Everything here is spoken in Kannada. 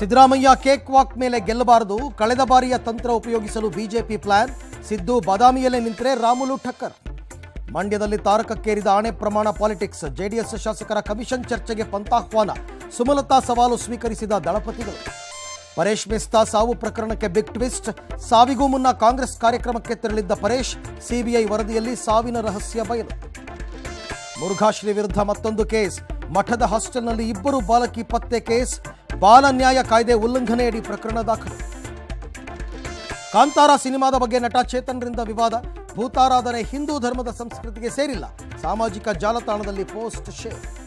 ಸಿದ್ದರಾಮಯ್ಯ ಕೇಕ್ ವಾಕ್ ಮೇಲೆ ಗೆಲ್ಲಬಾರದು. ಕಳೆದ ಬಾರಿಯ ತಂತ್ರ ಉಪಯೋಗಿಸಲು ಬಿಜೆಪಿ ಪ್ಲಾನ್. ಸಿದ್ದು ಬಾದಾಮಿಯಲ್ಲೇ ನಿಂತರೆ ರಾಮುಲು ಠಕ್ಕರ್. ಮಂಡ್ಯದಲ್ಲಿ ತಾರಕಕ್ಕೇರಿದ ಆಣೆ ಪ್ರಮಾಣ ಪಾಲಿಟಿಕ್ಸ್. ಜೆಡಿಎಸ್ ಶಾಸಕರ ಕಮಿಷನ್ ಚರ್ಚೆಗೆ ಪಂಥಾಹ್ವಾನ ಸುಮಲತಾ ಸವಾಲು ಸ್ವೀಕರಿಸಿದ ದಳಪತಿಗಳು. ಪರೇಶ್ ಮೆಸ್ತಾ ಸಾವು ಪ್ರಕರಣಕ್ಕೆ ಬಿಗ್ ಟ್ವಿಸ್ಟ್. ಸಾವಿಗೂ ಮುನ್ನ ಕಾಂಗ್ರೆಸ್ ಕಾರ್ಯಕ್ರಮಕ್ಕೆ ತೆರಳಿದ್ದ ಪರೇಶ್, ಸಿಬಿಐ ವರದಿಯಲ್ಲಿ ಸಾವಿನ ರಹಸ್ಯ ಬಯಲು. ಮುರುಘಾಶ್ರೀ ವಿರುದ್ಧ ಮತ್ತೊಂದು ಕೇಸ್. ಮಠದ ಹಾಸ್ಟೆಲ್ನಲ್ಲಿ ಇಬ್ಬರು ಬಾಲಕಿ ಪತ್ತೆ ಕೇಸ್. ಬಾಲ ನ್ಯಾಯ ಕಾಯ್ದೆ ಉಲ್ಲಂಘನೆಯಡಿ ಪ್ರಕರಣ ದಾಖಲು. ಕಾಂತಾರ ಸಿನಿಮಾದ ಬಗ್ಗೆ ನಟ ಚೇತನ್ರಿಂದ ವಿವಾದ. ಭೂತಾರಾಧನೆ ಹಿಂದೂ ಧರ್ಮದ ಸಂಸ್ಕೃತಿಗೆ ಸೇರಿಲ್ಲ. ಸಾಮಾಜಿಕ ಜಾಲತಾಣದಲ್ಲಿ ಪೋಸ್ಟ್ ಶೇರ್